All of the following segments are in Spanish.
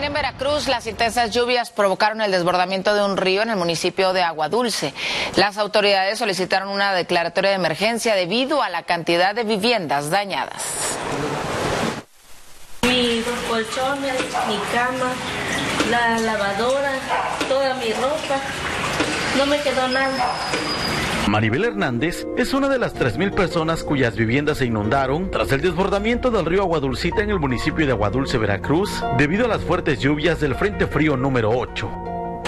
En Veracruz, las intensas lluvias provocaron el desbordamiento de un río en el municipio de Aguadulce. Las autoridades solicitaron una declaratoria de emergencia debido a la cantidad de viviendas dañadas. Mis colchones, mi cama, la lavadora, toda mi ropa, no me quedó nada. Maribel Hernández es una de las 3.000 personas cuyas viviendas se inundaron tras el desbordamiento del río Aguadulcita en el municipio de Aguadulce, Veracruz, debido a las fuertes lluvias del Frente Frío número 8.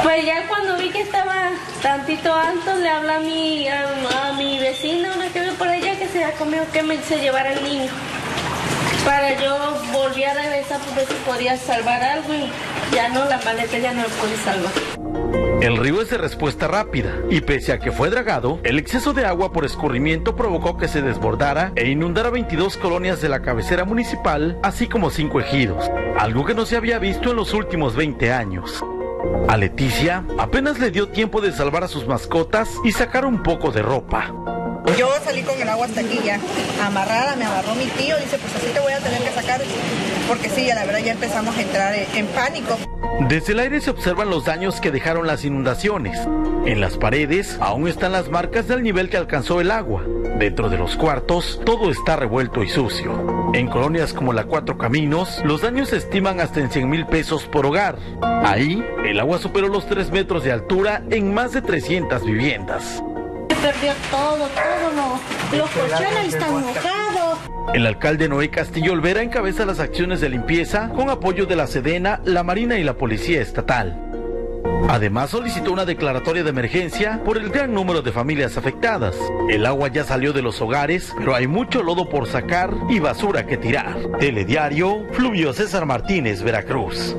Pues ya cuando vi que estaba tantito alto, le hablé a mi, a, mi vecina, una que ve por allá, que se ha comido que me se llevara el niño. Para yo volver a regresar, pues si podía salvar algo y ya no, la maleta ya no lo pude salvar. El río es de respuesta rápida y pese a que fue dragado, el exceso de agua por escurrimiento provocó que se desbordara e inundara 22 colonias de la cabecera municipal, así como cinco ejidos, algo que no se había visto en los últimos 20 años. A Leticia apenas le dio tiempo de salvar a sus mascotas y sacar un poco de ropa. Yo salí con el agua hasta aquí ya, amarrada, me agarró mi tío, dice, pues así te voy a tener que sacar, porque sí, la verdad ya empezamos a entrar en pánico. Desde el aire se observan los daños que dejaron las inundaciones. En las paredes aún están las marcas del nivel que alcanzó el agua. Dentro de los cuartos todo está revuelto y sucio. En colonias como la Cuatro Caminos, los daños se estiman hasta en 100 mil pesos por hogar. Ahí, el agua superó los 3 metros de altura en más de 300 viviendas perdió todo, todo los colchones están mojados. El alcalde Noé Castillo Olvera encabeza las acciones de limpieza con apoyo de la Sedena, la Marina y la Policía Estatal. Además solicitó una declaratoria de emergencia por el gran número de familias afectadas. El agua ya salió de los hogares, pero hay mucho lodo por sacar y basura que tirar. Telediario, Fluvio César Martínez, Veracruz.